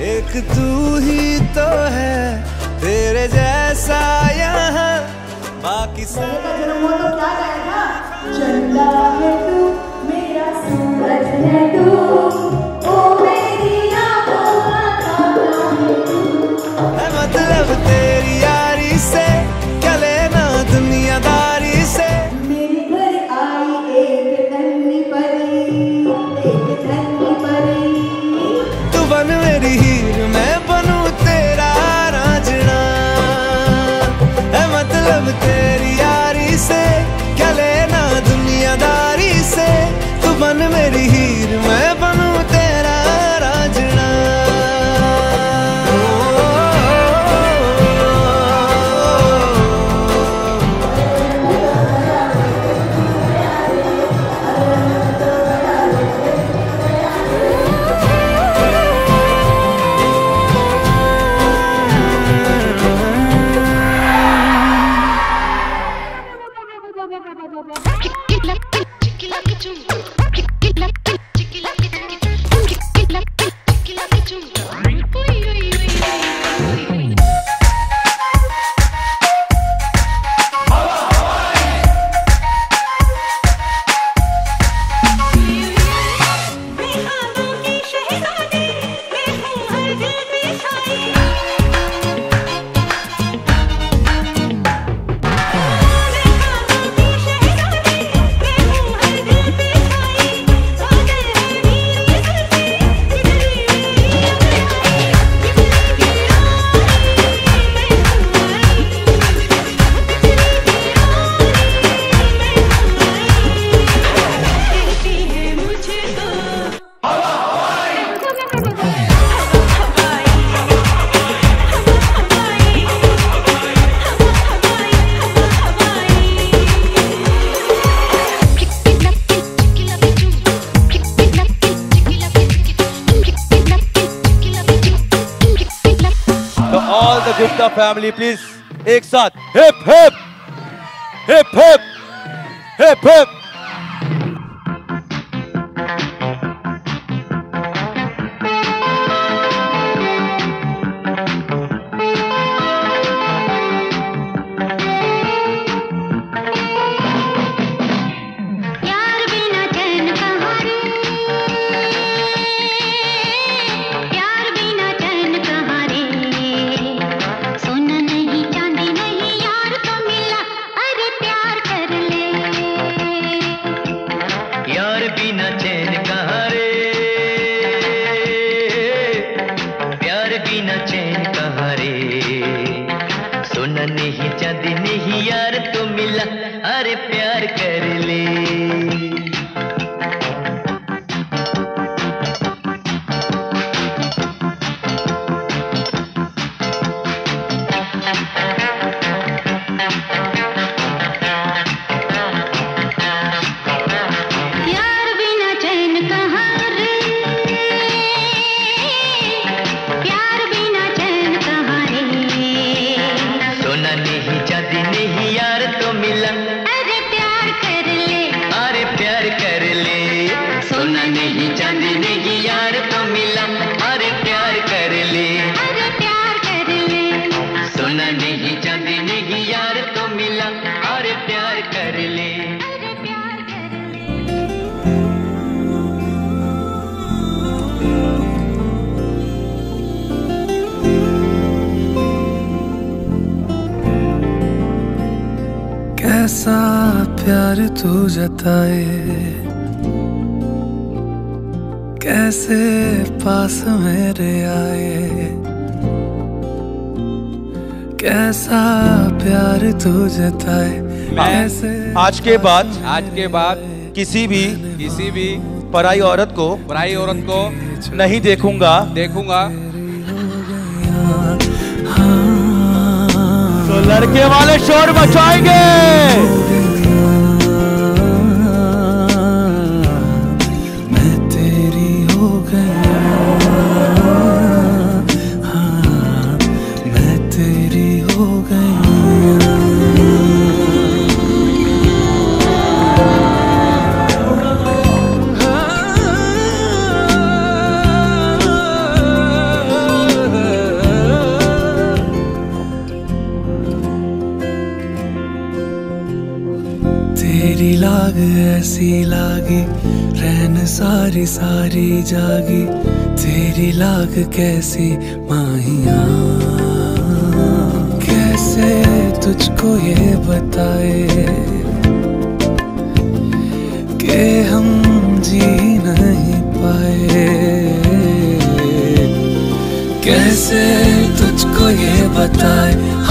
एक तू ही तो है तेरे जैसा यहाँ। बाकी सब गुप्ता फैमिली प्लीज़ एक साथ hip hip hip hip hip hip प्यार कर। नहीं चांदी नहीं यार तो मिला अरे प्यार कर ले। अरे प्यार कर ले। सोना नहीं चांदी नहीं यार तो मिला अरे प्यार कर ले। अरे प्यार कर ले। कैसा प्यार तू जताए कैसे पास मेरे आए? कैसा प्यार तू जताए कैसे आज के बाद आज के बाद किसी भी किसी भी पराई औरत को पराई औरत को नहीं देखूँगा। देखूँगा। तो लड़के वाले शोर मचाएँगे। हो कैसी लागी, रहन सारी सारी जागी, तेरी लाग कैसी माहिया? कैसे तुझको ये बताए? के हम जी नहीं पाए? कैसे तुझको ये बताए?